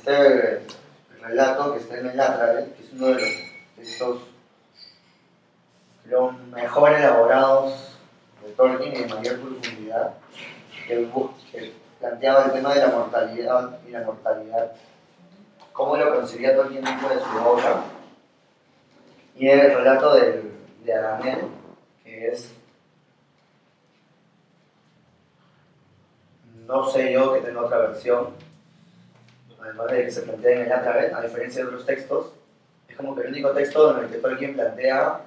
este relato que está en el Atravet, que es uno de los textos creo, mejor elaborados de Tolkien y de mayor profundidad, que, planteaba el tema de la mortalidad y la mortalidad, cómo lo concebía Tolkien dentro de su obra, y el relato del, de Agamel, que es no sé yo que tenga otra versión, además de que se plantea en el Atravet, a diferencia de otros textos, es como que el único texto en el que Tolkien plantea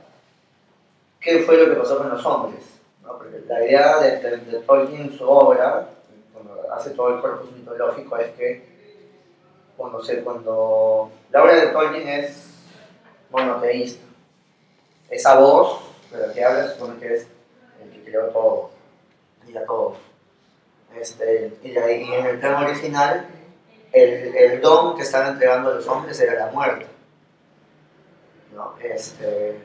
qué fue lo que pasó con los hombres. ¿no? Porque la idea de, de, Tolkien en su obra, cuando hace todo el corpus mitológico, es que cuando, se, cuando la obra de Tolkien es monoteísta, esa voz de la que habla supone que es el que creó todo y a todos. Este, y, en el plano original, el, el, don que estaban entregando a los hombres era la muerte. ¿no? Este,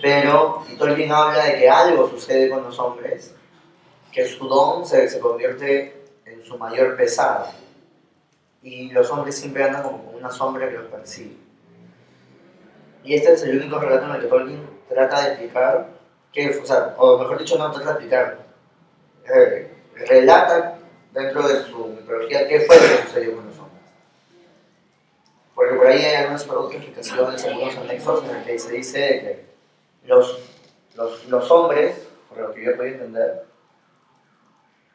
pero Tolkien habla de que algo sucede con los hombres, que su don se, se convierte en su mayor pesar. Y los hombres siempre andan como una sombra que los persigue. Y este es el único relato en el que Tolkien trata de explicar, que, o, o mejor dicho, no trata de explicar, eh, relata dentro de su mitología qué fue lo que sucedió con los hombres. Porque por ahí hay algunas explicaciones, algunos anexos en los que se dice que los, los, los hombres, por lo que yo puedo entender,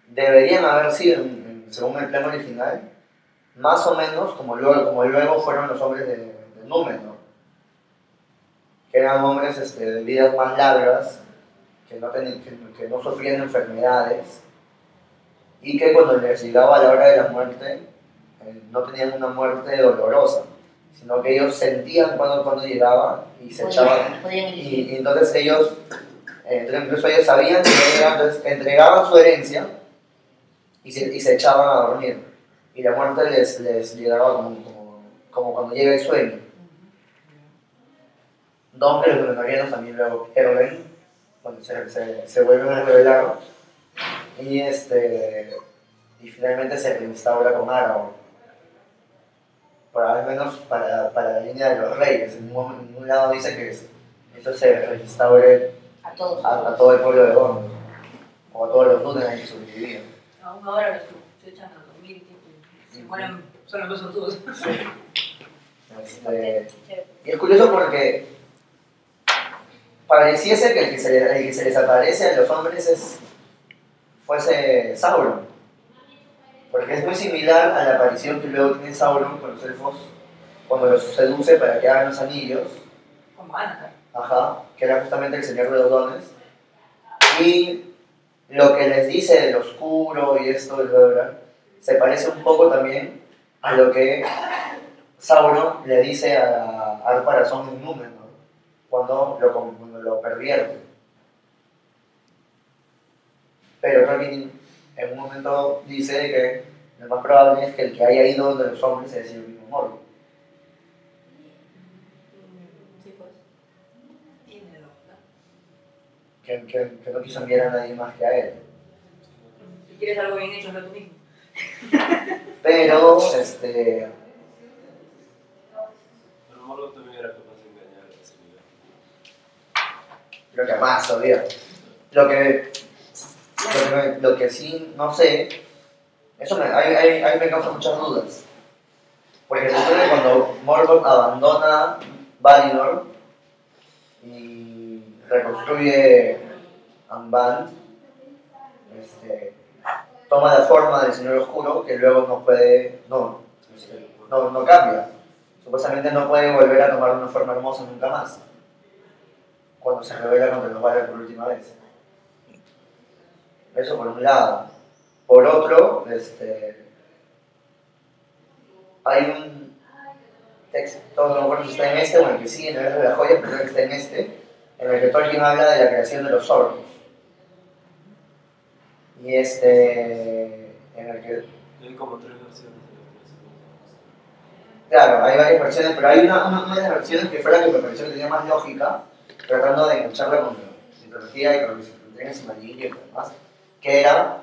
deberían haber sido, según el plan original, más o menos como luego, como luego fueron los hombres de, de que eran hombres este, de vidas más largas, que no, ten, que no sufrían enfermedades, y que cuando les llegaba la hora de la muerte, eh, no tenían una muerte dolorosa, sino que ellos sentían cuando, cuando llegaba y se echaban. Y, y, entonces ellos, eh, incluso ellos sabían que llegaban, entonces entregaban su herencia y se, y se echaban a dormir. Y la muerte les, les llegaba como, como, como cuando llega el sueño. Don que los también luego pierden, cuando se, se, se vuelven a revelar y, este, y finalmente se reinstaura con Aragorn. Para, al menos para, para la línea de los reyes. En un, en un lado dice que esto se reinstaure a, todos, a, a todo el pueblo de Gondor, o a todos los Dunedain que sobrevivían. Aún ahora se echan a dormir y se mueren solo los todos. Este, y es curioso porque pareciese que el que se, el que se les aparece a los hombres es fuese Sauron. Porque es muy similar a la aparición que luego tiene Sauron con los elfos cuando los seduce para que hagan los anillos. Con Manatar. Ajá, que era justamente el Señor de los Dones. Y lo que les dice del oscuro y esto, ¿verdad? se parece un poco también a lo que Sauron le dice a Arparazón en Númenor cuando lo, cuando lo pervierte pero Tolkien en un momento dice que lo más probable es que el que haya ido de los hombres es el mismo Morgoth. Sí. Tiene Que, que, que, no quiso enviar a nadie más que a él. Si quieres algo bien hecho, hazlo tú mismo. Pero, este. Pero Morgoth también era capaz de engañar a ese nivel. Creo que más todavía. Lo que lo que, sí no sé, eso me, ahí, ahí, ahí me causa muchas dudas. Porque se supone cuando Morgoth abandona Valinor y reconstruye Amban, este, toma la forma del Señor Oscuro que luego no puede, no, este, no, no cambia. Supuestamente no puede volver a tomar una forma hermosa nunca más. Cuando se revela contra los Valar por última vez. Eso por un lado. Por otro, este, hay un texto, no recuerdo si está en este o en el que sigue, en el de la joya, pero creo que está en este, en el que Tolkien habla de la creación de los orcos. Y este, en el que... Hay como tres versiones de la Claro, hay varias versiones, pero hay una, una, una de las versiones que fue la que me pareció que tenía más lógica, tratando de engancharla con la mitología y con lo que se plantea en y demás que era,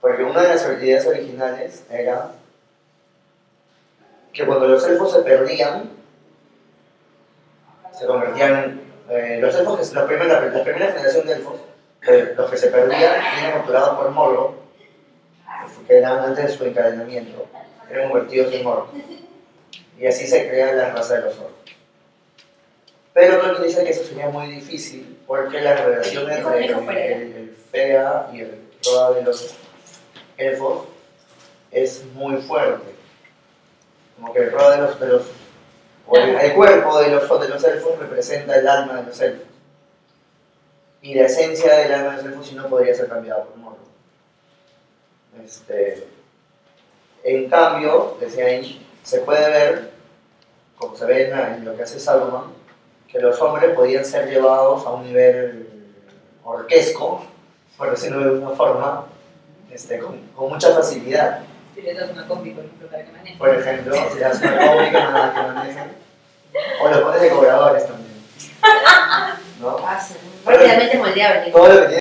porque una de las ideas originales era que cuando los elfos se perdían, se convertían, eh, los elfos, que, los primeros, la, la primera generación de elfos, eh, los que se perdían, eran capturados por Morgoth, que eran antes de su encadenamiento, eran convertidos en Morgoth. Y así se crea la raza de los orcos. Pero Tolkien dice que eso sería muy difícil porque la relación ¿Qué entre el, el, el Fea y el Roda de los elfos es muy fuerte. Como que el Roda de los, de el, cuerpo de los, de los elfos representa el alma de los elfos. Y la esencia del alma de los elfos sí no podría ser cambiada por Morgoth. Este, en cambio, decía Ainge, se puede ver, como se ve en lo que hace Salomón, que los hombres podían ser llevados a un nivel orquesco, por decirlo de alguna forma, este, con, con mucha facilidad. Si le das una combi, por ejemplo, para que maneje. Por ejemplo, si las una cómica que manejan, o los pones de cobradores también. ¿No? Rápidamente moldeable. Todo lo que tiene